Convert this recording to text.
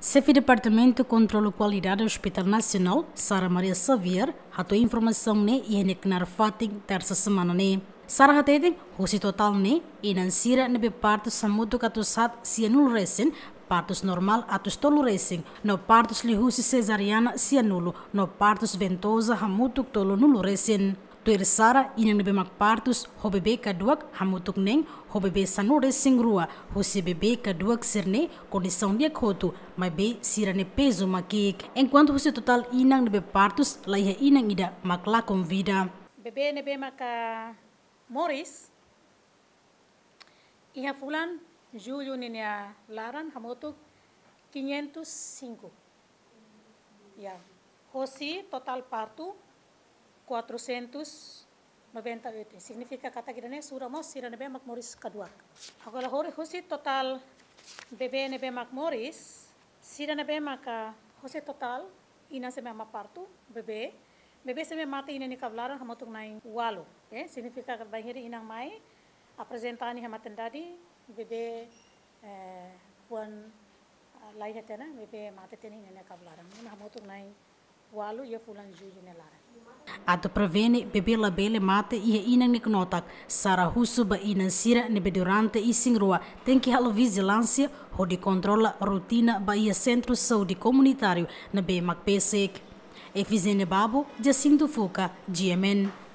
Chefe Departamento de Controlo Qualidade do Hospital Nacional, Sara Maria Xavier, hatou informação ne e neknar fating terça semana ne. Sara hatete, husi total ne, e nansira nebe partos samuto katusat sianul resen, partos normal atus tolu racing, no partos lihusi cesariana sianulo, no partos ventosa hamutuk tolu nulo Tuir Sara inang nebe mak partus bebe kaduak hamutuk neng ho bebe sanu racing rua husi bebe kaduak serne condição dia kotu mai be sirane peso makik enquanto husi total inang nebe partus laiha inang ida makla convida bebe nebe maka Morris iha fulan julho ninia laran hamutuk 505 ya hosi total partu 498. Significa kata kita ne sura mos sira nebe mak moris kadua. Agora hori husi total bebe nebe mak moris sira nebe maka husi total ina se mama partu bebe bebe se me mata ina ni kablaran hamatuk nai walu. Eh significa banhiri inang mai apresentani hamatendadi bebe eh puan lai hetena bebe mata teni ina kablaran. Hamatuk nai walu ya fulan juju ne laran. Ato prevene bebe labele mate ia inang ni knotak sara husu ba inan sira ne durante i singrua tem que halo vigilância ho de controla rotina ba ia centro saúde comunitário na be macpesek. Efizene Babo, Jacinto Fuca, GMN.